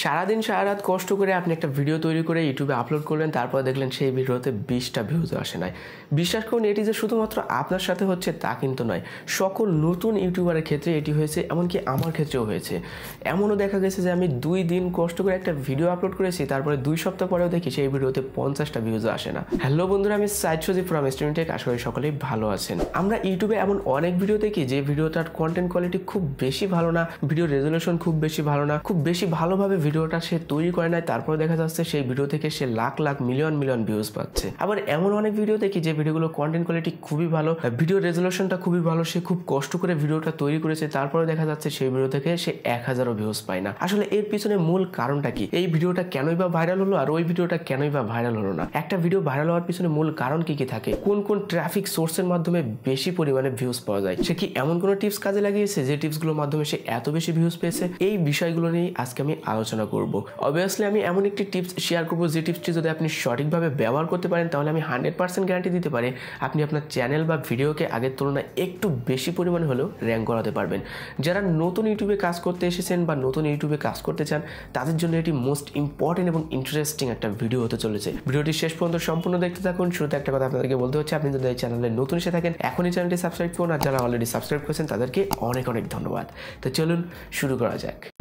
সারাদিন সারা রাত কষ্ট করে আপনি একটা ভিডিও তৈরি করে ইউটিউবে আপলোড করলেন, তারপর দেখলেন সেই ভিডিওতে বিশটা ভিউজ আসে নাই। বিশ্বাস করুন, এটি যে শুধুমাত্র আপনার সাথে হচ্ছে তা কিন্তু নয়, সকল নতুন ইউটিউবারের ক্ষেত্রে এটি হয়েছে, এমনকি আমার ক্ষেত্রেও হয়েছে। এমনও দেখা গেছে যে আমি দুই দিন কষ্ট করে একটা ভিডিও আপলোড করেছি, তারপরে দুই সপ্তাহ পরেও দেখি সেই ভিডিওতে পঞ্চাশটা ভিউজ আসে না। হ্যালো বন্ধুরা, আমি সাইড সজিব ফ্রম স্টুডেন্টেক আশা করি সকলেই ভালো আছেন। আমরা ইউটিউবে এমন অনেক ভিডিও দেখি যে ভিডিওটার কন্টেন্ট কোয়ালিটি খুব বেশি ভালো না ভিডিও রেজলিউশন খুব বেশি ভালো না, খুব বেশি ভালোভাবে ভিডিওটা সে তৈরি করে নাই তারপরে দেখা যাচ্ছে সেই ভিডিও থেকে সে lakh lakh, million million views পাচ্ছে। আবার এমন অনেক ভিডিও দেখি যে ভিডিওগুলো কন্টেন্ট কোয়ালিটি খুবই ভালো ভিডিও রেজলিউশনটা খুবই ভালো, সে খুব কষ্ট করে ভিডিওটা তৈরি করেছে, তারপরে দেখা যাচ্ছে সেই ভিডিও থেকে সে এক হাজারও ভিউজ পায় না। আসলে এর পিছনে মূল কারণটা কি? এই ভিডিওটা কেনই বা ভাইরাল হলো আর ওই ভিডিওটা কেনই বা ভাইরাল হলো না? একটা ভিডিও ভাইরাল হওয়ার পিছনে মূল কারণ কি কি থাকে? কোন কোন ট্রাফিক সোর্সের মাধ্যমে বেশি পরিমাণে ভিউজ পাওয়া যায়? সে কি এমন কোনো টিপস কাজে লাগিয়েছে যে টিপসগুলোর মাধ্যমে সে এত বেশি ভিউজ পেয়েছে? এই বিষয়গুলো নিয়ে আজকে আমি আলোচনা করব। অবভিয়াসলি আমি এমন একটি টিপস শেয়ার করব যে টিপসটি যদি আপনি সঠিকভাবে ব্যবহার করতে পারেন, তাহলে আমি হান্ড্রেড পার্সেন্ট গ্যারান্টি দিতে পারি আপনি আপনার চ্যানেল বা ভিডিওকে আগের তুলনায় একটু বেশি পরিমাণ হলেও র্যাঙ্ক করাতে পারবেন। যারা নতুন ইউটিউবে কাজ করতে এসেছেন বা নতুন ইউটিউবে কাজ করতে চান, তাদের জন্য এটি মোস্ট ইম্পর্টেন্ট এবং ইন্টারেস্টিং একটা ভিডিও হতে চলেছে। ভিডিওটি শেষ পর্যন্ত সম্পূর্ণ দেখতে থাকুন। শুরুতে একটা কথা আপনাদেরকে বলতে হচ্ছে, আপনি যদি এই চ্যানেলে নতুন এসে থাকেন, এখনই চ্যানেলটি সাবস্ক্রাইব করুন। আর যারা অলরেডি সাবস্ক্রাইব করেছেন, তাদেরকে অনেক অনেক ধন্যবাদ। তো চলুন শুরু করা যাক।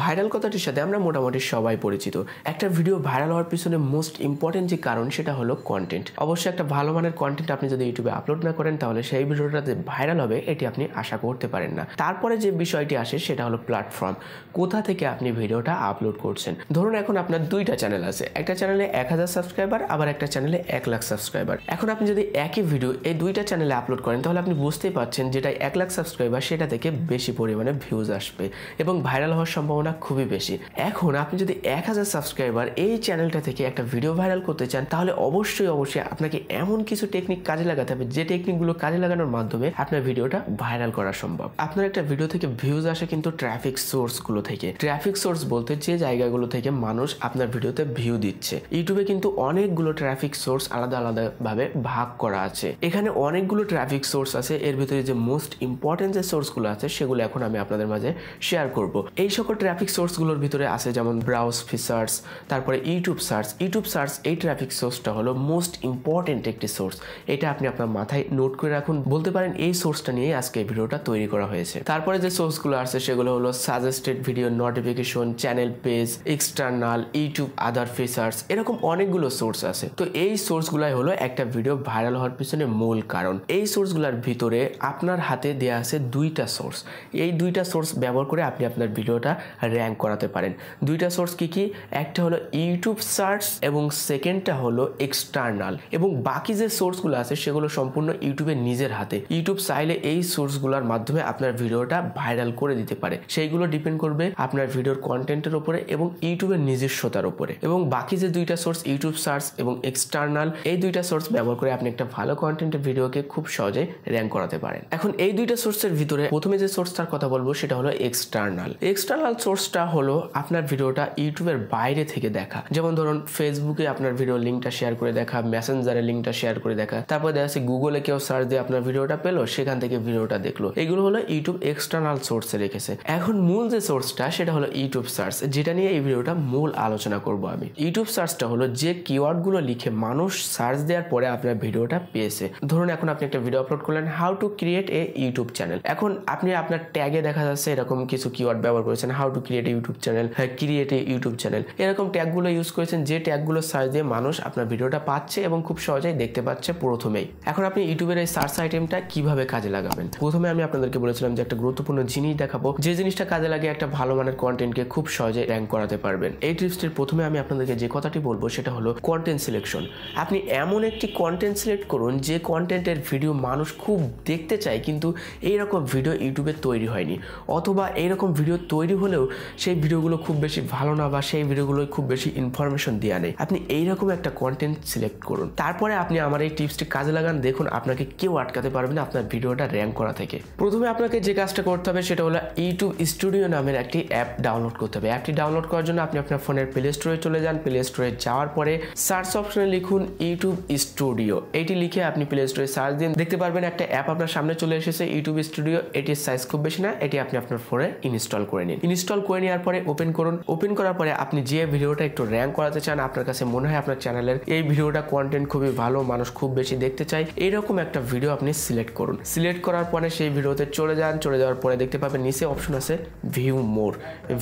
ভাইরাল কথাটির সাথে আমরা মোটামুটি সবাই পরিচিত। একটা ভিডিও ভাইরাল হওয়ার পিছনে মোস্ট ইম্পর্টেন্ট যে কারণ সেটা হলো কন্টেন্ট অবশ্যই একটা ভালো মানের কন্টেন্ট আপনি যদি ইউটিউবে আপলোড না করেন, তাহলে সেই ভিডিওটাতে ভাইরাল হবে, এটি আপনি আশা করতে পারেন না। তারপরে যে বিষয়টি আসে, সেটা হলো প্ল্যাটফর্ম কোথা থেকে আপনি ভিডিওটা আপলোড করছেন? ধরুন এখন আপনার দুইটা চ্যানেল আছে। একটা চ্যানেলে এক হাজার সাবস্ক্রাইবার আবার একটা চ্যানেলে এক লাখ সাবস্ক্রাইবার এখন আপনি যদি একই ভিডিও এই দুইটা চ্যানেলে আপলোড করেন, তাহলে আপনি বুঝতেই পারছেন যেটা এক লাখ সাবস্ক্রাইবার সেটা থেকে বেশি পরিমাণে ভিউজ আসবে। এবং ভাইরাল হওয়ার সম্ভাবনা সম্ভাবনা খুবই বেশি। এখন আপনি যদি এক হাজার সাবস্ক্রাইবার এই চ্যানেলটা থেকে একটা ভিডিও ভাইরাল করতে চান, তাহলে অবশ্যই অবশ্যই আপনাকে এমন কিছু টেকনিক কাজে লাগাতে হবে, যে টেকনিকগুলো কাজে লাগানোর মাধ্যমে আপনার ভিডিওটা ভাইরাল করা সম্ভব। আপনার একটা ভিডিও থেকে ভিউজ আসে কিন্তু ট্রাফিক সোর্সগুলো থেকে। ট্রাফিক সোর্স বলতে যে জায়গাগুলো থেকে মানুষ আপনার ভিডিওতে ভিউ দিচ্ছে। ইউটিউবে কিন্তু অনেকগুলো ট্রাফিক সোর্স আলাদা আলাদা ভাবে ভাগ করা আছে। এখানে অনেকগুলো ট্রাফিক সোর্স আছে, এর ভিতরে যে মোস্ট ইম্পর্টেন্ট যে সোর্সগুলো আছে, সেগুলো এখন আমি আপনাদের মাঝে শেয়ার করব। এই সকল ট্রাফিক সোর্সগুলোর ভিতরে আছে যেমন ব্রাউজ ফিচার্স তারপরে ইউটিউব সার্চ ইউটিউব সার্চ এই ট্রাফিক সোর্সটা হলো মোস্ট ইম্পর্টেন্ট একটি সোর্স এটা আপনি আপনার মাথায় নোট করে রাখুন। বলতে পারেন এই সোর্সটা নিয়ে আজকে এই ভিডিওটা তৈরি করা হয়েছে। তারপরে যে সোর্সগুলো আছে সেগুলো হলো suggested video notification channel page external YouTube other features এরকম অনেকগুলো সোর্স আছে। তো এই সোর্সগুলাই হলো একটা ভিডিও ভাইরাল হওয়ার পিছনে মূল কারণ। এই সোর্সগুলোর ভিতরে আপনার হাতে দেওয়া আছে দুইটা সোর্স এই দুইটা সোর্স ব্যবহার করে আপনি আপনার ভিডিওটা র্যাঙ্ক করাতে পারেন। দুইটা সোর্স কি কি? একটা হলো ইউটিউব সার্চ এবং সেকেন্ডটা হলো এক্সটার্নাল। এবং বাকি যে সোর্সগুলো আছে সেগুলো সম্পূর্ণ ইউটিউবের নিজের হাতে। ইউটিউব চাইলে এই সোর্সগুলোর মাধ্যমে আপনার ভিডিওটা ভাইরাল করে দিতে পারে। সেইগুলো ডিপেন্ড করবে আপনার ভিডিওর কন্টেন্টের উপরে এবং ইউটিউবের নিজস্বতার উপরে। এবং বাকি যে দুইটা সোর্স, ইউটিউব সার্চ এবং এক্সটার্নাল, এই দুইটা সোর্স ব্যবহার করে আপনি একটা ভালো কন্টেন্টের ভিডিওকে খুব সহজে র্যাঙ্ক করাতে পারেন। এখন এই দুইটা সোর্সের ভিতরে প্রথমে যে সোর্সটার কথা বলব সেটা হলো এক্সটার্নাল। এক্সটার্নাল সোর্সটা হলো আপনার ভিডিওটা ইউটিউবের বাইরে থেকে দেখা। যেমন ধরুন ফেসবুকে আপনার ভিডিও লিঙ্কটা শেয়ার করে দেখা মেসেঞ্জারে লিঙ্কটা শেয়ার করে দেখা। তারপর দেখা যাচ্ছে গুগলে কেউ সার্চ দিয়ে আপনার ভিডিওটা পেল, সেখান থেকে ভিডিওটা দেখল। এগুলো হলো ইউটিউব এক্সটার্নাল সোর্সে রেখেছে। এখন মূল যে সোর্সটা সেটা হলো ইউটিউব সার্চ যেটা নিয়ে এই ভিডিওটা মূল আলোচনা করব আমি। ইউটিউব সার্চটা হলো যে কিওয়ার্ডগুলো লিখে মানুষ সার্চ দেওয়ার পরে আপনার ভিডিওটা পেয়েছে। ধরুন, এখন আপনি একটা ভিডিও আপলোড করলেন how to create a YouTube channel এখন আপনি আপনার ট্যাগে দেখা যাচ্ছে এরকম কিছু কিওয়ার্ড ব্যবহার করেছেন how to create YouTube channel create YouTube channel এরকম ট্যাগগুলো ইউজ করেছেন, যে ট্যাগগুলো সার্চ দিয়ে মানুষ আপনার ভিডিওটা পাচ্ছে এবং খুব সহজেই দেখতে পাচ্ছে প্রথমেই। এখন আপনি ইউটিউবের এই সার্চ আইটেমটা কীভাবে কাজে লাগাবেন? প্রথমে আমি আপনাদেরকে বলেছিলাম যে একটা গুরুত্বপূর্ণ জিনিস দেখাবো, যে জিনিসটা কাজে লাগে একটা ভালো মানের কন্টেন্টকে খুব সহজে র্যাঙ্ক করাতে পারবেন। এই টিপসটির প্রথমে আমি আপনাদেরকে যে কথাটি বলব সেটা হলো কন্টেন্ট সিলেকশন আপনি এমন একটি কন্টেন্ট সিলেক্ট করুন, যে কন্টেন্টের ভিডিও মানুষ খুব দেখতে চায়, কিন্তু এইরকম ভিডিও ইউটিউবে তৈরি হয়নি। অথবা এইরকম ভিডিও তৈরি হলেও সেই ভিডিওগুলো খুব বেশি ভালো না বা সেই ভিডিওগুলো খুব বেশি ইনফরমেশন দেওয়া নেই। আপনি এইরকম একটা কন্টেন্ট সিলেক্ট করুন। তারপরে আপনি আমার এই টিপসটি কাজে লাগান। দেখুন আপনাকে কেউ আটকাতে পারবে না আপনার ভিডিওটা র্যাঙ্ক করা থেকে। প্রথমে আপনাকে যে কাজটা করতে হবে সেটা হলো ইউটিউব স্টুডিও নামের একটি অ্যাপ ডাউনলোড করতে হবে। অ্যাপটি ডাউনলোড করার জন্য আপনি আপনার ফোনের প্লে স্টোরে চলে যান। প্লে স্টোরে যাওয়ার পরে সার্চ অপশনে লিখুন ইউটিউব স্টুডিও এটি লিখে আপনি প্লে স্টোরে সার্চ দিন। দেখতে পারবেন একটা অ্যাপ আপনার সামনে চলে এসেছে। ইউটিউব স্টুডিও এটির সাইজ খুব বেশি না। এটি আপনি আপনার ফোনে ইনস্টল করে নিন। ইনস্টল করে নেওয়ার পরে ওপেন করুন। ওপেন করার পরে আপনি যে ভিডিওটা একটু র্যাঙ্ক করাতে চান, আপনার কাছে মনে হয় আপনার চ্যানেলের এই ভিডিওটা কন্টেন্ট খুবই ভালো, মানুষ খুব বেশি দেখতে চায় এইরকম একটা ভিডিও আপনি সিলেক্ট করুন। সিলেক্ট করার পরে সেই ভিডিওতে চলে যান, চলে যাওয়ার পরে দেখতে পাবেন নিচে অপশন আছে ভিউ মোর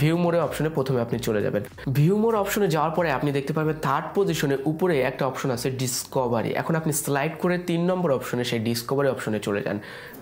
ভিউ মোরে অপশনে প্রথমে আপনি চলে যাবেন। ভিউ মোর অপশনে যাওয়ার পরে আপনি দেখতে পাবেন থার্ড পজিশনে উপরে একটা অপশন আছে ডিসকভারি এখন আপনি স্লাইড করে তিন নম্বর অপশনে সেই ডিসকভারি অপশনে চলে যান।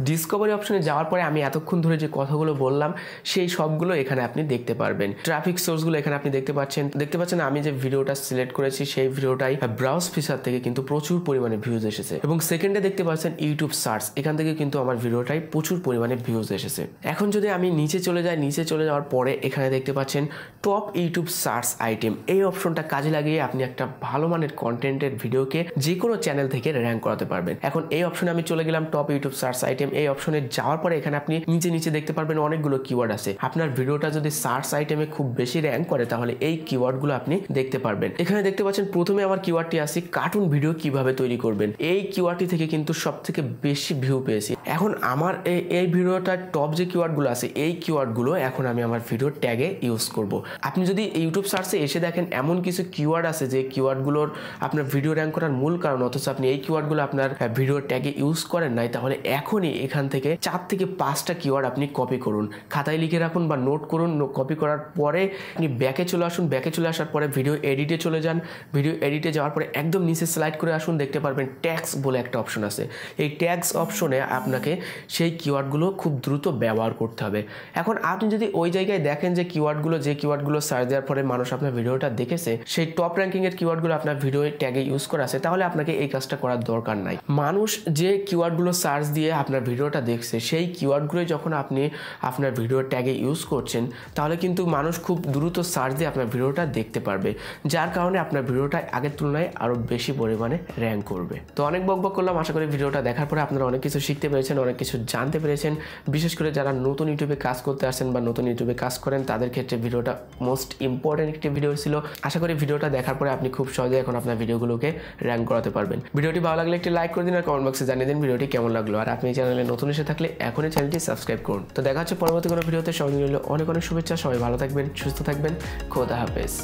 ডিসকভারি অপশনে যাওয়ার পরে আমি এতক্ষণ ধরে যে কথাগুলো বললাম, সেই সবগুলো এখানে আপনি দেখতে পারবেন। ট্রাফিক সোর্সগুলো এখানে আপনি দেখতে পাচ্ছেন। দেখতে পাচ্ছেন আমি যে ভিডিওটা সিলেক্ট করেছি, সেই ভিডিওটাই ব্রাউজ ফিচার থেকে কিন্তু প্রচুর পরিমাণে ভিউজ এসেছে। এবং সেকেন্ডে দেখতে পাচ্ছেন ইউটিউব সার্চ এখান থেকে কিন্তু আমার ভিডিওটাই প্রচুর পরিমাণে ভিউজ এসেছে। এখন যদি আমি নিচে চলে যাই, নিচে চলে যাওয়ার পরে এখানে দেখতে পাচ্ছেন টপ ইউটিউব সার্চ আইটেম এই অপশনটা কাজে লাগিয়ে আপনি একটা ভালো মানের কন্টেন্টের ভিডিওকে যে কোনো চ্যানেল থেকে র্যাঙ্ক করাতে পারবেন। এখন এই অপশনে আমি চলে গেলাম টপ ইউটিউব সার্চ আইটেম এই অপশনে যাওয়ার পরে এখানে আপনি নিচে নিচে দেখতে পারবেন অনেকগুলো কিওয়ার্ড আছে। আপনার ভিডিওটা যদি সার্চ আইটেমে খুব বেশি র্যাঙ্ক করে, তাহলে এই কিওয়ার্ডগুলো আপনি দেখতে পারবেন। এখানে দেখতে পাচ্ছেন, প্রথমে আমার কিওয়ার্ডটি আছে কার্টুন ভিডিও কীভাবে তৈরি করবেন। এই কিওয়ার্ডটি থেকে কিন্তু সব থেকে বেশি ভিউ পেয়েছি। এখন আমার এই ভিডিওটার টপ যে কিওয়ার্ডগুলো আছে, এই কিওয়ার্ডগুলো এখন আমি আমার ভিডিও ট্যাগে ইউজ করব। আপনি যদি ইউটিউব সার্চে এসে দেখেন, এমন কিছু কিওয়ার্ড আছে যে কিওয়ার্ডগুলোর আপনার ভিডিও র্যাঙ্ক করার মূল কারণ, অথচ আপনি এই কিওয়ার্ডগুলো আপনার ভিডিও ট্যাগে ইউজ করেন নাই, তাহলে এখনই এখান থেকে চার থেকে পাঁচটা কিওয়ার্ড আপনি কপি করুন। খাতায় লিখে রাখুন বা নোট করুন কপি করার পরে আপনি ব্যাকে চলে আসুন। ব্যাকে চলে আসার পরে ভিডিও এডিটে চলে যান। ভিডিও এডিটে যাওয়ার পরে একদম নিচে স্লাইড করে আসুন, দেখতে পারবেন ট্যাক্স বলে একটা অপশন আছে। এই ট্যাক্স অপশনে আপনাকে সেই কিওয়ার্ডগুলো খুব দ্রুত ব্যবহার করতে হবে। এখন আপনি যদি ওই জায়গায় দেখেন যে কিওয়ার্ডগুলো যে কিওয়ার্ডগুলো সার্চ দেওয়ার পরে মানুষ আপনার ভিডিওটা দেখেছে, সেই টপ র্যাঙ্কিংয়ের কিওয়ার্ডগুলো আপনার ভিডিও ট্যাগে ইউজ করা আছে, তাহলে আপনাকে এই কাজটা করার দরকার নাই। মানুষ যে কিওয়ার্ডগুলো সার্চ দিয়ে আপনার ভিডিওটা দেখছে, সেই কিওয়ার্ডগুলো যখন আপনি আপনার ভিডিও ট্যাগে ইউজ করছেন তাহলে কিন্তু মানুষ খুব দ্রুত সার্চ দিয়ে আপনার ভিডিওটা দেখতে পারবে। যার কারণে আপনার ভিডিওটা আগের তুলনায় আরও বেশি পরিমাণে র্যাঙ্ক করবে। তো অনেক বক বক করলাম, আশা করি ভিডিওটা দেখার পরে আপনারা অনেক কিছু শিখতে পেরেছেন, অনেক কিছু জানতে পেরেছেন। বিশেষ করে যারা নতুন ইউটিউবে কাজ করতে আসেন বা নতুন ইউটিউবে কাজ করেন, তাদের ক্ষেত্রে ভিডিওটা মোস্ট ইম্পর্টেন্ট একটি ভিডিও ছিল। আশা করি ভিডিওটা দেখার পরে আপনি খুব সহজে এখন আপনার ভিডিওগুলোকে র্যাঙ্ক করাতে পারবেন। ভিডিওটি ভালো লাগলে একটি লাইক করে দিন আর কমেন্ট বক্সে জানিয়ে দিন ভিডিওটি কেমন লাগল। আর আপনি চ্যানেলে নতুন এসে থাকলে এখনই চ্যানেলটি সাবস্ক্রাইব করুন। তো দেখা হচ্ছে পরবর্তী কোনো ভিডিওতে মিলে অনেক অনেক শুভেচ্ছা সবাই ভালো থাকবেন সুস্থ থাকবেন খোদা হাফেজ।